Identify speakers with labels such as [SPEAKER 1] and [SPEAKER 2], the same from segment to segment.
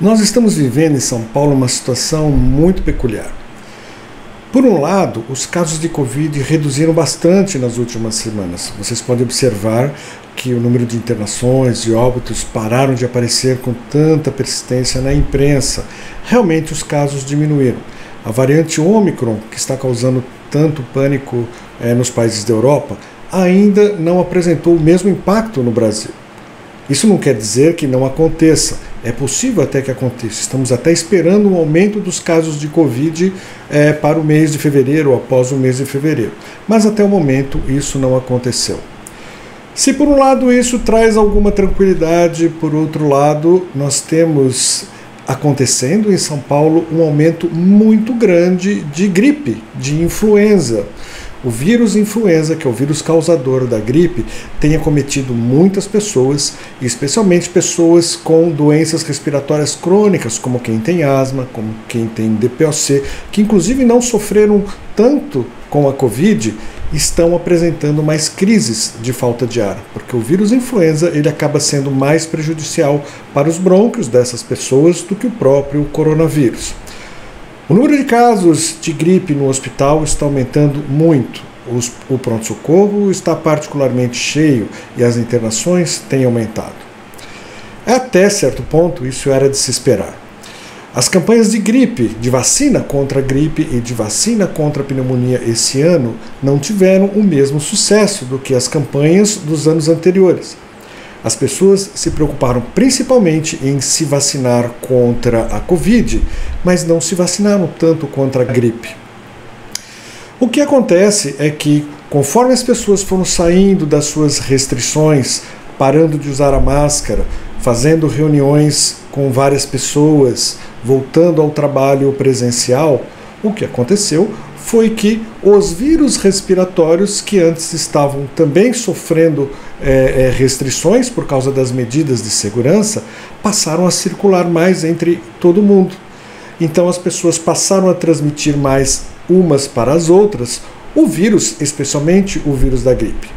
[SPEAKER 1] Nós estamos vivendo em São Paulo uma situação muito peculiar. Por um lado, os casos de Covid reduziram bastante nas últimas semanas. Vocês podem observar que o número de internações e óbitos pararam de aparecer com tanta persistência na imprensa. Realmente os casos diminuíram. A variante Omicron, que está causando tanto pânico eh, nos países da Europa, ainda não apresentou o mesmo impacto no Brasil. Isso não quer dizer que não aconteça. É possível até que aconteça. Estamos até esperando um aumento dos casos de Covid é, para o mês de fevereiro após o mês de fevereiro. Mas até o momento isso não aconteceu. Se por um lado isso traz alguma tranquilidade, por outro lado, nós temos acontecendo em São Paulo um aumento muito grande de gripe, de influenza. O vírus influenza, que é o vírus causador da gripe, tem acometido muitas pessoas, especialmente pessoas com doenças respiratórias crônicas, como quem tem asma, como quem tem DPOC, que inclusive não sofreram tanto com a Covid, estão apresentando mais crises de falta de ar, porque o vírus influenza ele acaba sendo mais prejudicial para os brônquios dessas pessoas do que o próprio coronavírus. O número de casos de gripe no hospital está aumentando muito. Os, o pronto-socorro está particularmente cheio e as internações têm aumentado. Até certo ponto, isso era de se esperar. As campanhas de gripe, de vacina contra a gripe e de vacina contra a pneumonia esse ano não tiveram o mesmo sucesso do que as campanhas dos anos anteriores. As pessoas se preocuparam principalmente em se vacinar contra a Covid, mas não se vacinaram tanto contra a gripe. O que acontece é que, conforme as pessoas foram saindo das suas restrições, parando de usar a máscara, fazendo reuniões com várias pessoas, voltando ao trabalho presencial, o que aconteceu foi que os vírus respiratórios, que antes estavam também sofrendo é, é, restrições por causa das medidas de segurança, passaram a circular mais entre todo mundo. Então as pessoas passaram a transmitir mais umas para as outras o vírus, especialmente o vírus da gripe.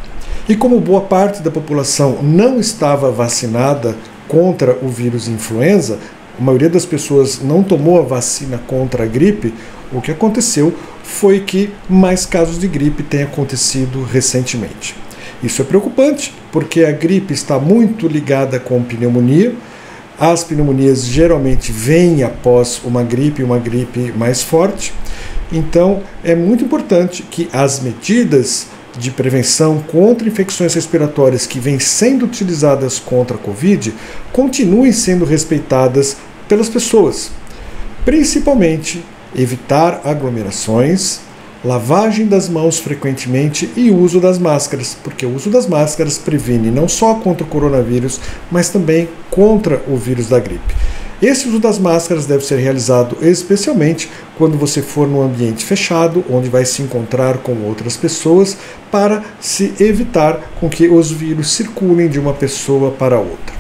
[SPEAKER 1] E como boa parte da população não estava vacinada contra o vírus influenza, a maioria das pessoas não tomou a vacina contra a gripe, o que aconteceu foi que mais casos de gripe têm acontecido recentemente. Isso é preocupante, porque a gripe está muito ligada com pneumonia. As pneumonias geralmente vêm após uma gripe, uma gripe mais forte. Então, é muito importante que as medidas de prevenção contra infecções respiratórias que vêm sendo utilizadas contra a Covid continuem sendo respeitadas pelas pessoas, principalmente evitar aglomerações, lavagem das mãos frequentemente e uso das máscaras, porque o uso das máscaras previne não só contra o coronavírus, mas também contra o vírus da gripe. Esse uso das máscaras deve ser realizado especialmente quando você for num ambiente fechado, onde vai se encontrar com outras pessoas, para se evitar com que os vírus circulem de uma pessoa para outra.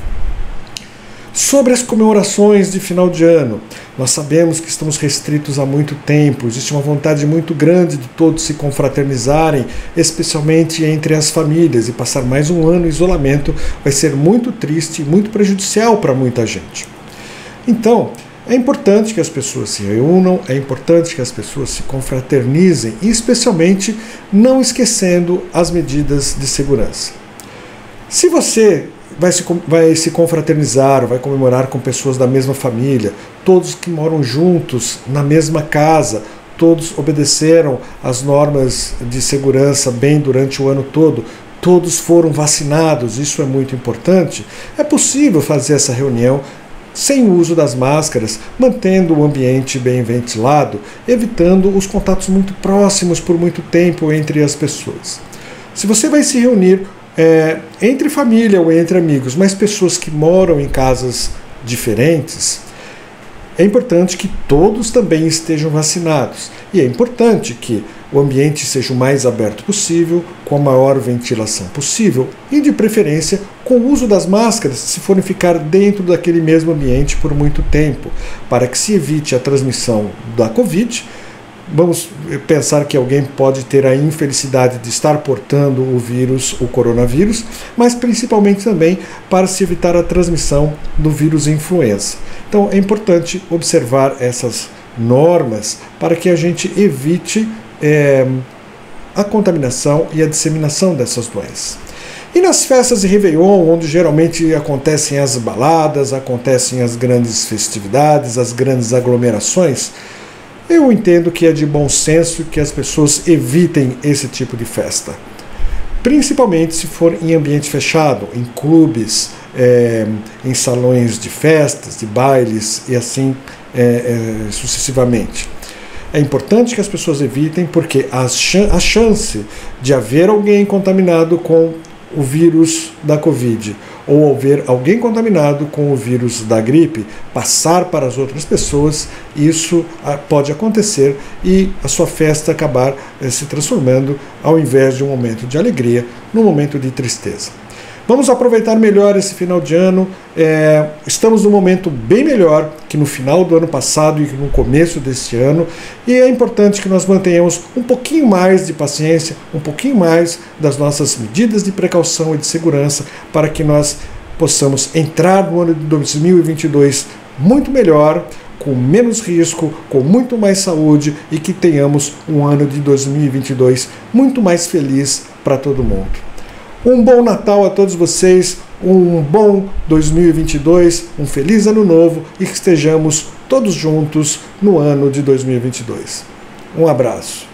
[SPEAKER 1] Sobre as comemorações de final de ano, nós sabemos que estamos restritos há muito tempo, existe uma vontade muito grande de todos se confraternizarem, especialmente entre as famílias, e passar mais um ano em isolamento vai ser muito triste e muito prejudicial para muita gente. Então, é importante que as pessoas se reúnam, é importante que as pessoas se confraternizem, e especialmente não esquecendo as medidas de segurança. Se você vai se, vai se confraternizar, vai comemorar com pessoas da mesma família, todos que moram juntos na mesma casa, todos obedeceram às normas de segurança bem durante o ano todo, todos foram vacinados, isso é muito importante. É possível fazer essa reunião sem o uso das máscaras, mantendo o ambiente bem ventilado, evitando os contatos muito próximos por muito tempo entre as pessoas. Se você vai se reunir é, entre família ou entre amigos, mas pessoas que moram em casas diferentes, é importante que todos também estejam vacinados. E é importante que o ambiente seja o mais aberto possível, com a maior ventilação possível e, de preferência, com o uso das máscaras se forem ficar dentro daquele mesmo ambiente por muito tempo, para que se evite a transmissão da Covid vamos pensar que alguém pode ter a infelicidade de estar portando o vírus, o coronavírus, mas principalmente também para se evitar a transmissão do vírus influenza. Então é importante observar essas normas para que a gente evite é, a contaminação e a disseminação dessas doenças. E nas festas de Réveillon, onde geralmente acontecem as baladas, acontecem as grandes festividades, as grandes aglomerações, eu entendo que é de bom senso que as pessoas evitem esse tipo de festa. Principalmente se for em ambiente fechado, em clubes, é, em salões de festas, de bailes e assim é, é, sucessivamente. É importante que as pessoas evitem, porque a chance de haver alguém contaminado com o vírus da Covid ou ao ver alguém contaminado com o vírus da gripe passar para as outras pessoas, isso ah, pode acontecer e a sua festa acabar eh, se transformando, ao invés de um momento de alegria, num momento de tristeza. Vamos aproveitar melhor esse final de ano. É, estamos num momento bem melhor que no final do ano passado e no começo deste ano, e é importante que nós mantenhamos um pouquinho mais de paciência, um pouquinho mais das nossas medidas de precaução e de segurança para que nós possamos entrar no ano de 2022 muito melhor, com menos risco, com muito mais saúde e que tenhamos um ano de 2022 muito mais feliz para todo mundo. Um bom Natal a todos vocês, um bom 2022, um feliz ano novo e que estejamos todos juntos no ano de 2022. Um abraço.